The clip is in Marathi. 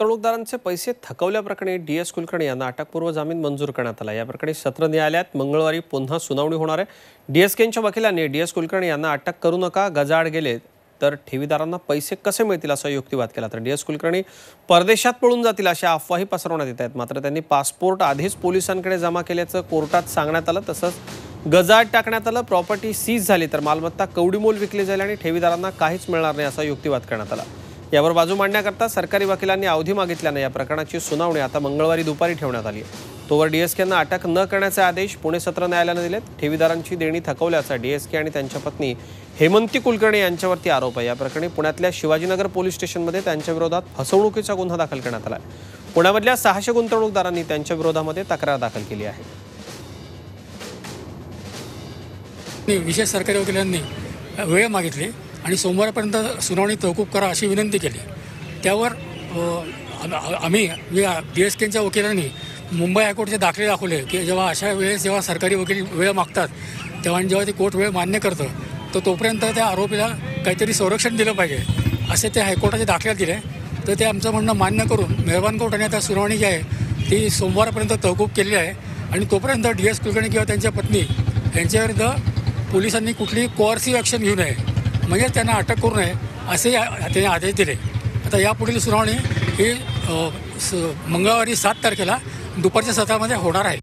गुंतवणूकदारांचे पैसे थकवल्याप्रकरणी डी एस कुलकर्णी यांना अटकपूर्व जामीन मंजूर करण्यात आला. या प्रकरणी सत्र न्यायालयात मंगळवारी पुन्हा सुनावणी होणार आहे. डी एस केंच्या वकिलांनी डी एस कुलकर्णी यांना अटक करू नका गजाआड गेले तर ठेवीदारांना पैसे कसे मिळतील असा युक्तिवाद केला. तर डी एस कुलकर्णी परदेशात पळून जातील अशा अफवाही पसरवण्यात येत आहेत. मात्र त्यांनी पासपोर्ट आधीच पोलिसांकडे जमा केल्याचं कोर्टात सांगण्यात आलं. तसंच गजाआड टाकण्यात आलं प्रॉपर्टी सीज झाली तर मालमत्ता कवडीमोल विकली जाईल आणि ठेवीदारांना काहीच मिळणार नाही असा युक्तिवाद करण्यात आला. यावर बाजू मांडण्याकरता सरकारी वकिलांनी अवधी मागितल्यानं या प्रकरणाची सुनावणी आता मंगळवारी दुपारी ठेवण्यात आली आहे. तोवर डीएसकेंना अटक न करण्याचे आदेश पुणे सत्र न्यायालयानं दिलेत. ठेवीदारांची देणी थकवल्याचा डीएसके आणि त्यांच्या पत्नी हेमंती कुलकर्णी यांच्यावरती आरोप आहे. या प्रकरणी पुण्यातल्या शिवाजीनगर पोलीस स्टेशनमध्ये त्यांच्या विरोधात फसवणुकीचा गुन्हा दाखल करण्यात आला आहे. पुण्यामधल्या सहाशे गुंतवणूकदारांनी त्यांच्या विरोधामध्ये तक्रार दाखल केली आहे. विशेष सरकारी वकिलांनी वेळ मागितली. आणि सोमवारपर्यंत सुनावणी तहकूब करा अशी विनंती केली. त्यावर आम्ही मी आम्ही डी एस केंच्या वकिलांनी मुंबई हायकोर्टचे दाखले दाखवले की जेव्हा अशा वेळेस जेव्हा सरकारी वकील वेळ मागतात तेव्हा आणि जेव्हा ते कोर्ट वेळ मान्य करतं तर तोपर्यंत त्या आरोपीला काहीतरी संरक्षण दिलं पाहिजे असे ते हायकोर्टाचे दाखल्यात दिले. तर ते आमचं म्हणणं मान्य करून मेहरबान कोर्टाने आता सुनावणी जी आहे ती सोमवारपर्यंत तहकूब केली आहे. आणि तोपर्यंत डी एस कुलकर्णी किंवा त्यांच्या पत्नी यांच्याविरुद्ध पोलिसांनी कुठलीही कोअर्सिव्ह ॲक्शन घेऊ नये. म्हणजे त्यांना अटक करू नये असे या- त्यांनी आदेश दिले. आता यापुढील सुनावणी ही स- मंगळवारी सात तारखेला दुपारच्या सत्रामध्ये होणार आहे.